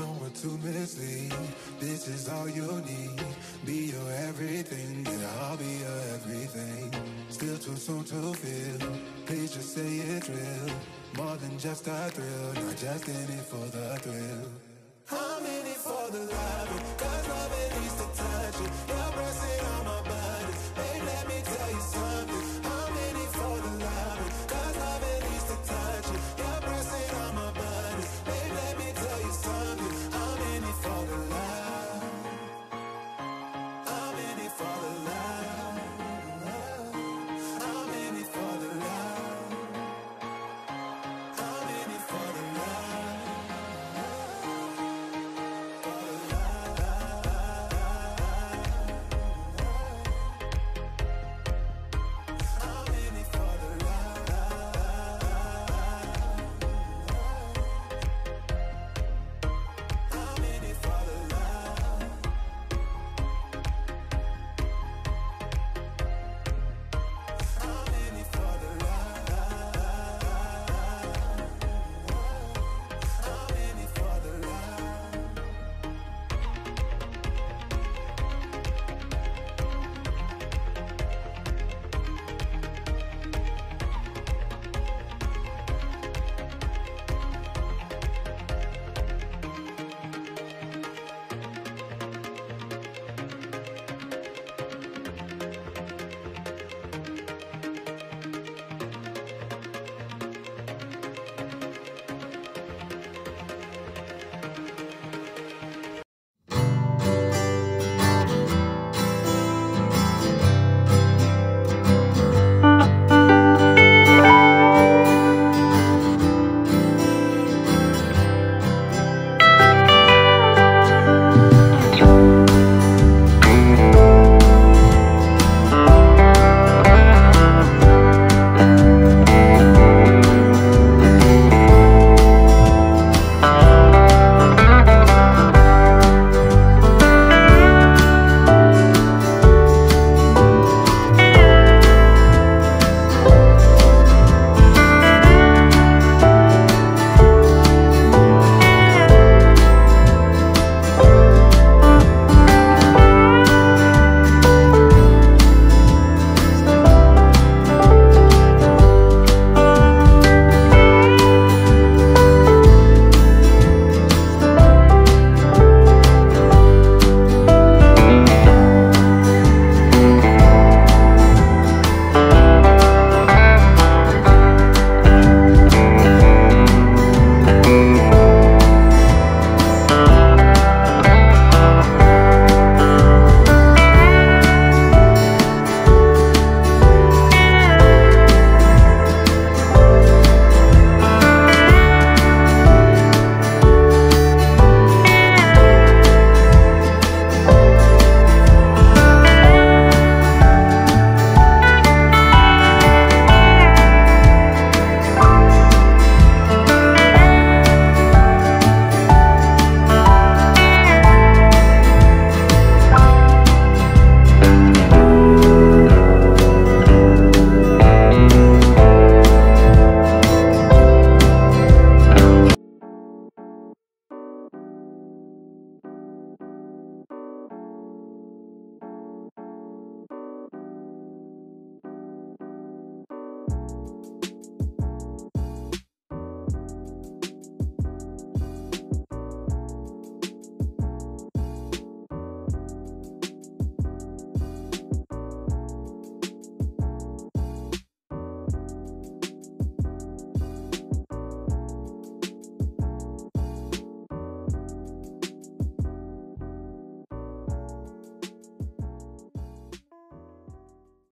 Don't want to mislead. This is all you need. Be your everything, yeah, I'll be your everything. Still too soon to feel. Please just say it's real. More than just a thrill, not just in it for the thrill.